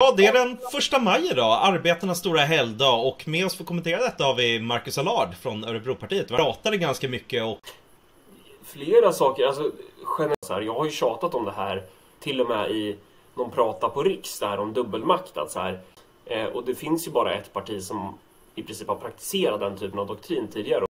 Ja, det är den första maj idag, arbetarnas stora helgdag och med oss för att kommentera detta har vi Marcus Allard från Örebropartiet. Vi pratade ganska mycket och... Flera saker, alltså generellt så här, jag har ju tjatat om det här till och med i någon prata på Riks där om dubbelmakt. Att så här, eh, och det finns ju bara ett parti som i princip har praktiserat den typen av doktrin tidigare